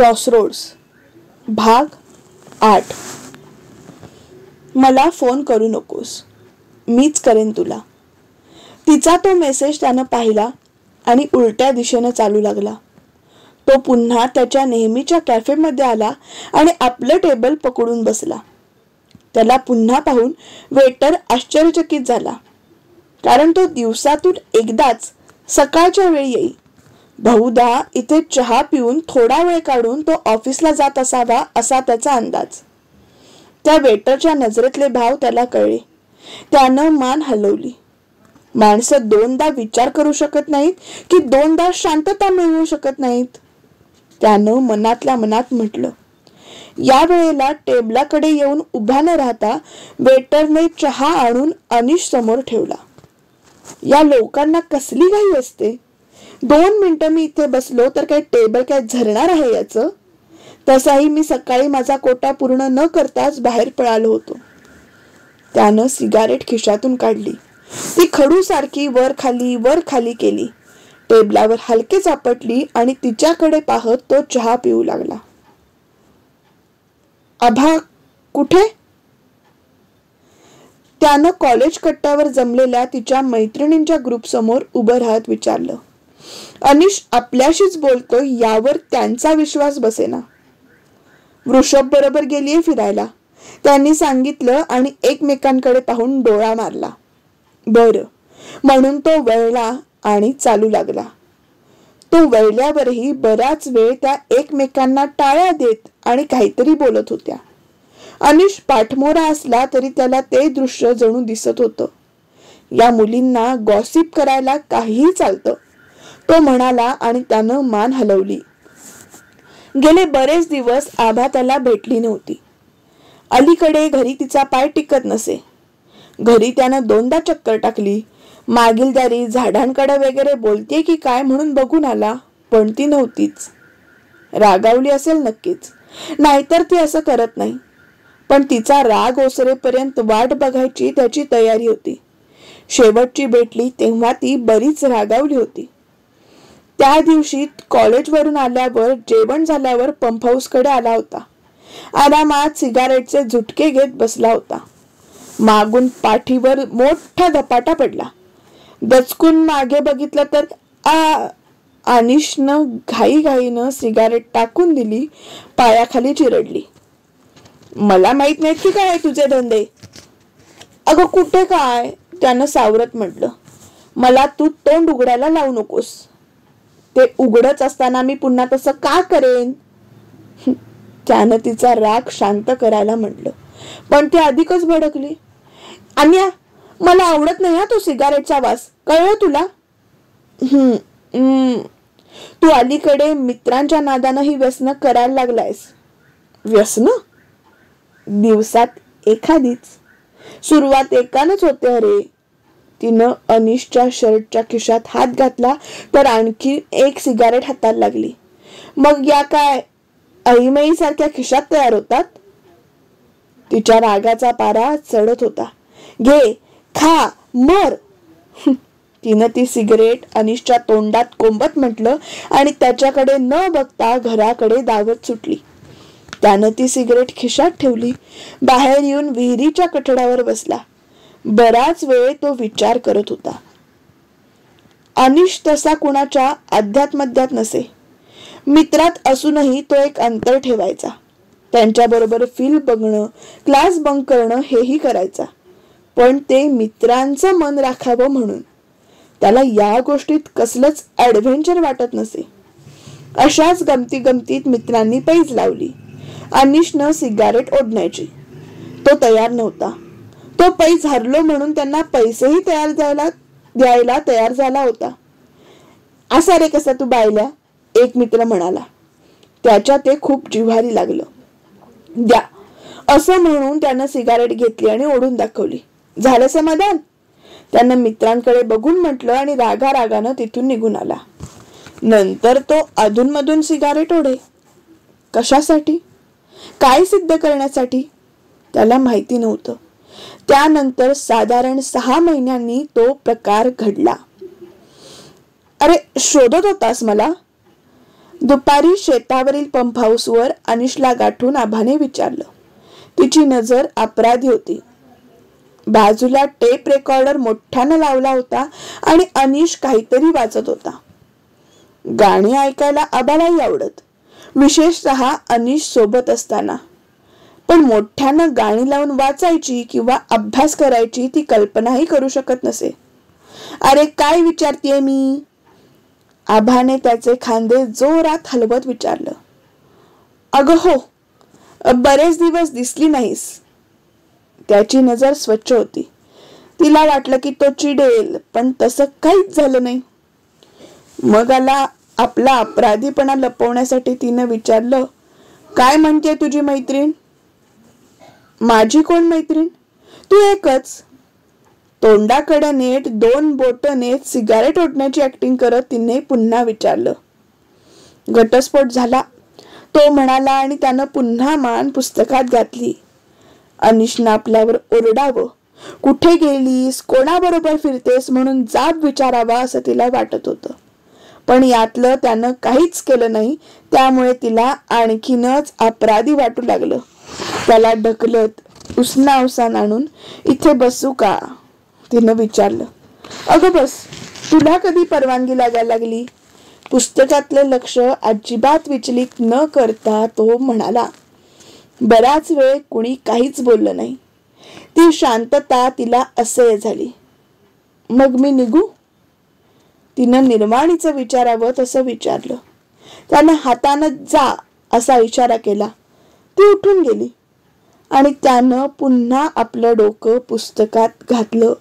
Crossroads भाग आठ. मला फोन करू नकोस. मीच करेन तुला. तिचा तो मेसेज त्यानं पाहिला आणि उलट्या दिशेनं चालू लागला. तो पुन्हा त्याच्या नेहमीच्या कॅफेमध्ये आला आणि आपलं टेबल पकडून बसला. त्याला पुन्हा पाहून वेटर आश्चर्यचकित झाला. कारण तो दिवसातून एकदाच सकाळच्या वेळी येई बहुधा इथे चहा पिऊन थोडा वेळ काढून तो ऑफिसला जात असावा असा त्याचा अंदाज. त्या वेटरच्या नजरेतले भाव त्याला कळले. त्यानं मान हलवली. माणसं दोनदा विचार करू शकत नाहीत की दोनदा शांतता मिळवू शकत नाहीत. त्यानं मनातल्या मनात म्हटलं या वेळेला टेबलाकडे येऊन उभा न राहता वेटरने चहा आणून अनिश समोर ठेवला. या लोकांना कसली घाई असते? दोन मिनिटं मी इथे बसलो तर काय टेबल काय झरणार आहे याचं? तसाही मी सकाळी माझा कोटा पूर्ण न करताच बाहेर पळालो होतो. त्यानं सिगारेट खिशातून काढली. ती खडू सारखी वर खाली वर खाली केली. टेबलावर हलके चापटली आणि तिच्याकडे पाहत तो चहा पिऊ लागला. आभा कुठे? त्यानं कॉलेज कट्ट्यावर जमलेल्या तिच्या मैत्रिणींच्या ग्रुप समोर उभं राहत विचारलं. अनिश आपल्याशीच बोलतोय यावर त्यांचा विश्वास बसेना. वृषभ बरोबर गेलीये फिरायला. त्यांनी सांगितलं आणि एकमेकांकडे पाहून डोळा मारला. बर म्हणून तो वळला आणि चालू लागला. तो वळल्यावरही बराच वेळ त्या एकमेकांना टाळ्या देत आणि काहीतरी बोलत होत्या. अनिश पाठमोरा असला तरी त्याला ते दृश्य जणू दिसत होतं. या मुलींना गॉसिप करायला काहीही चालतं. तो म्हणाला आणि त्यानं मान हलवली. गेले बरेच दिवस आभा त्याला भेटली नव्हती. अलीकडे घरी तिचा पाय टिकत नसे. घरी त्यानं दोनदा चक्कर टाकली. मागील दारी झाडांकडे वगैरे बोलते की काय म्हणून बघून आला पण ती नव्हतीच. रागावली असेल नक्कीच. नाहीतर ती असं करत नाही. पण तिचा राग ओसरेपर्यंत वाट बघायची त्याची तयारी होती. शेवटची भेटली तेव्हा ती बरीच रागावली होती. त्या दिवशी कॉलेजवरून आल्यावर जेवण झाल्यावर पंप आला होता. आरामात सिगारेटचे झुटके घेत बसला होता. मागून पाठीवर मोठा धपाटा पडला. दचकून मागे बघितलं तर आ आनिशनं घाईघाईनं सिगारेट टाकून दिली पायाखाली चिरडली. मला माहीत नाहीत की काय तुझे धंदे? अगं कुठे काय? त्यानं सावरत म्हटलं. मला तू तोंड उघडायला लावू नकोस. ते उघडच असताना मी पुन्हा तसं का करेन? त्यानं तिचा राग शांत करायला म्हटलं. पण ती अधिकच भडकली. अन्या मला आवडत नाही हा तो सिगारेटचा वास. कळलं तुला? तू अलीकडे मित्रांच्या नादानं ही व्यसन करायला लागलायस. व्यसन? दिवसात एखादीच. सुरुवात एकानच होते अरे. तिनं अनिशच्या शर्टच्या खिशात हात घातला तर आणखी एक सिगारेट हाताला लागली. मग या काय अईमई सारख्या खिशात तयार होतात? तिच्या रागाचा पारा चढत होता. घे खा मर. तिनं ती सिगरेट अनिशच्या तोंडात कोंबत म्हटलं आणि त्याच्याकडे न बघता घराकडे दावत सुटली. त्यानं ती सिगरेट खिशात ठेवली. बाहेर येऊन विहिरीच्या कठड्यावर बसला. बराच वेळ तो विचार करत होता. अनिश तसा कुणाच्या अध्यात्मध्यात नसे. मित्रात असूनही तो एक अंतर ठेवायचा. त्यांच्याबरोबर फिल्म बघणं क्लास बंक करणं हेही करायचा. पण ते मित्रांचं मन राखावं म्हणून. त्याला या गोष्टीत कसलंच ॲडव्हेंचर वाटत नसे. अशाच गमती गमतीत मित्रांनी पैज लावली. अनिशनं सिगारेट ओढण्याची. तो तयार नव्हता. तो पै हरलो म्हणून त्यांना पैसेही तयार जायला द्यायला तयार झाला होता. असा रे कसा तू बायल्या? एक मित्र म्हणाला. त्याच्या ते खूप जिव्हारी लागलं. द्या. असं म्हणून त्यानं सिगारेट घेतली आणि ओढून दाखवली. झालं समाधान? त्यानं मित्रांकडे बघून म्हटलं आणि रागा रागानं तिथून निघून आला. नंतर तो अधूनमधून सिगारेट ओढे. कशासाठी? काय सिद्ध करण्यासाठी? त्याला माहिती नव्हतं. त्यानंतर साधारण सहा महिन्यांनी तो प्रकार घडला. अरे शोधत होतास मला? दुपारी शेतावरील पंप हाऊसवर अनिशला गाठून आभाने विचारलं. तिची नजर अपराधी होती. बाजूला टेप रेकॉर्डर मोठ्यानं लावला होता आणि अनिश काहीतरी वाचत होता. गाणी ऐकायला आबालाही आवडत. विशेषतः अनिश सोबत असताना. पण मोठ्यानं गाणी लावून वाचायची किंवा अभ्यास करायची ती कल्पनाही करू शकत नसे. अरे काय विचारतीये मी? आभाने त्याचे खांदे जोरात हलवत विचारलं. अग हो बरेच दिवस दिसली नाहीस. त्याची नजर स्वच्छ होती. तिला वाटलं की तो चिडेल पण तसं काहीच झालं नाही. मग आला आपला अपराधीपणा लपवण्यासाठी तिनं विचारलं काय म्हणते तुझी मैत्रीण? माझी कोण मैत्रीण? तू एकच. तोंडाकडे नेट दोन बोट नेट सिगारेट ओढण्याची ऍक्टिंग करत तिने पुन्हा विचारलं. घटस्फोट झाला. तो म्हणाला आणि त्यानं पुन्हा मान पुस्तकात घातली. अनिशनं आपल्यावर ओरडावं. कुठे गेलीस? कोणाबरोबर फिरतेस? म्हणून जाब विचारावा असं तिला वाटत होतं. पण यातलं त्यानं काहीच केलं नाही. त्यामुळे तिला आणखीनच अपराधी वाटू लागलं. त्याला ढकलत उसना उसान आणून इथे बसू का? तिनं विचारलं. अगं बस तुला कधी परवानगी लागायला लागली? पुस्तकातलं लक्ष अजिबात विचलित न करता तो म्हणाला बराच वेळ कुणी काहीच बोललं नाही. ती शांतता तिला असह्य झाली. मग मी निघू? तिनं निर्माणीचं विचारावं तसं विचारलं. त्यानं हातानं जा असा इशारा केला. ती उठून गेली. आणि त्यानं पुन्हा आपलं डोकं पुस्तकात घातलं.